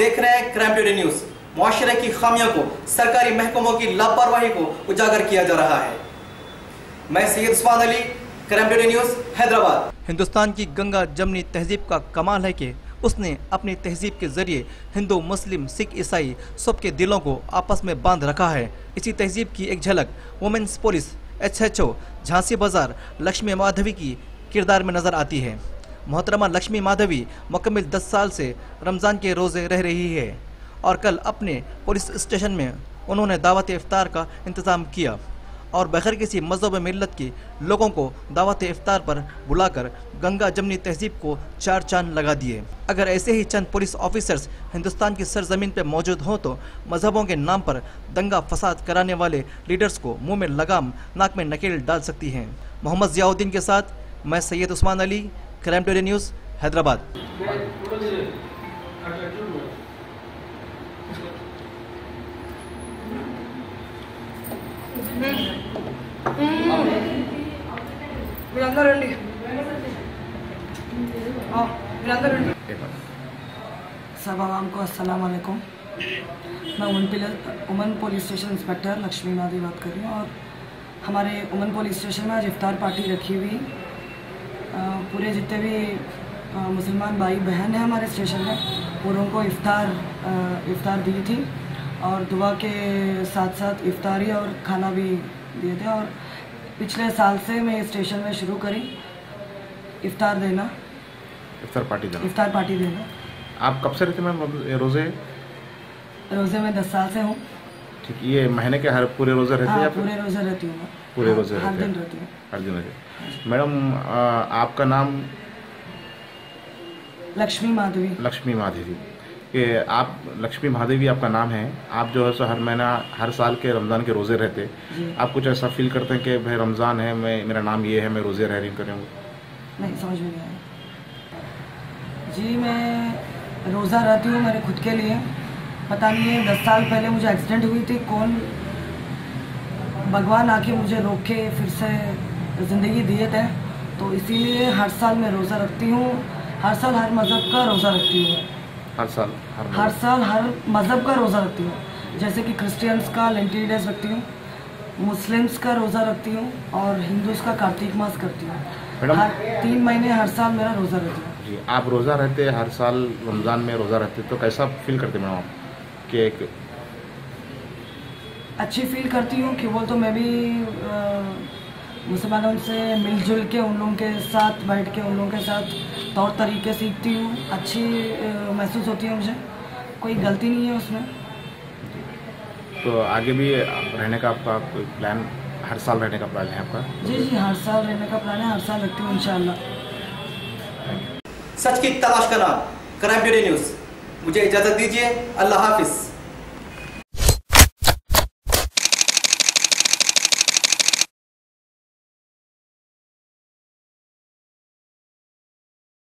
देख रहे हैं क्राइम टुडे न्यूज़ मुआशरे की खामियों को, सरकारी महकमों की लापरवाही को उजागर किया जा रहा है। मैं Syed Usman Ali crime today news Hyderabad. Hindustan की गंगा जमनी तहजीब का कमाल है कि उसने अपनी तहजीब के ज़रिए हिंदू, मुस्लिम, सिख, ईसाई सबके दिलों को आपस में बाँध रखा है। इसी तहजीब की एक झलक women's police H H Jhansi बाज़ार, लक्ष्मी माधवी की किरदार में नज़र आती है। मोहतरमा लक्ष्मी माधवी मुकम्मल दस साल से रमज़ान के रोज़े रह रही है और कल अपने पुलिस स्टेशन में उन्होंने दावत इफ्तार का इंतज़ाम किया और बगैर किसी मज़हब मिलत के लोगों को दावत इफ्तार पर बुलाकर गंगा जमनी तहजीब को चार चाँद लगा दिए। अगर ऐसे ही चंद पुलिस ऑफिसर्स हिंदुस्तान की सरजमीन पर मौजूद हों तो मजहबों के नाम पर दंगा फसाद कराने वाले लीडर्स को मुँह में लगाम, नाक में नकेल डाल सकती हैं। मोहम्मद जियाउद्दीन के साथ मैं Syed Usman Ali crime today news Hyderabad మీరందరూ రండి ఆ, మీరందరూ రండి सब आवाम को अस्सलाम वालेकुम मैं woman police woman police station inspector Lakshmi मादी बात कर रही हूँ और हमारे उमन पुलिस स्टेशन में आज इफ्तार पार्टी रखी हुई अ, पूरे जितने भी मुसलमान भाई बहन हैं हमारे स्टेशन में पूरों को इफ्तार इफ्तार दी थी और दुआ के साथ साथ इफ्तारी और खाना भी दिए थे और पिछले साल से मैं स्टेशन में शुरू करी। इफ्तार देना। इफ्तार पार्टी देना। इफ्तार पार्टी देना। आप कब से रहते मैम? रोज़े? रोज़े में दस साल से हूँ। ठीक ये महीने के हर पूरे रोज़े रहते हैं हाँ पूरे रोज़े रहती हूँ मैं। पूरे हाँ, रोज़े रहते हैं? हर दिन रहते मैडम आपका नाम? लक्ष्मी माधवी। लक्ष्मी माधवी। कि आप लक्ष्मी माधवी आपका नाम है। आप जो है सो हर महीना हर साल के रमज़ान के रोज़े रहते। आप कुछ ऐसा फील करते हैं कि भाई रमज़ान है मैं मेरा नाम ये है मैं रोज़े रह रही करूँगा नहीं समझ में नहीं आया। जी मैं रोज़ा रहती हूँ मेरे खुद के लिए। पता नहीं है दस साल पहले मुझे एक्सीडेंट हुई थी। कौन भगवान आके मुझे रोक के फिर से ज़िंदगी दिए थे तो इसीलिए हर साल मैं रोज़ा रखती हूँ। हर साल हर मज़हब का रोज़ा रखती हूँ। हर साल हर हर साल हर मज़हब का रोज़ा रखती हूँ। जैसे कि क्रिश्चियंस का लेंटी डेज़ रखती हूँ मुस्लिम्स का रोज़ा रखती हूँ और हिंदूज का कार्तिक मास करती हूँ। हर तीन महीने हर साल मेरा रोज़ा रहती है। जी आप रोज़ा रहते हर साल रमज़ान में रोज़ा रहते तो कैसा फील करते मैडम आप? कि एक अच्छी फील करती हूँ कि वो तो मैं भी मुसलमानों से मिलजुल के उन लोगों के साथ बैठ के उन लोगों के साथ तौर तरीके सीखती हूँ। अच्छी महसूस होती है मुझे। कोई गलती नहीं है उसमें। तो आगे भी रहने का आपका कोई प्लान हर साल रहने का प्लान है आपका? जी जी हर साल रहने का प्लान है हर साल रखती हूँ इंशाल्लाह। सच की तलाश का नाम क्राइम टुडे न्यूज़ मुझे इजाज़त दीजिए। अल्लाह हाफिज।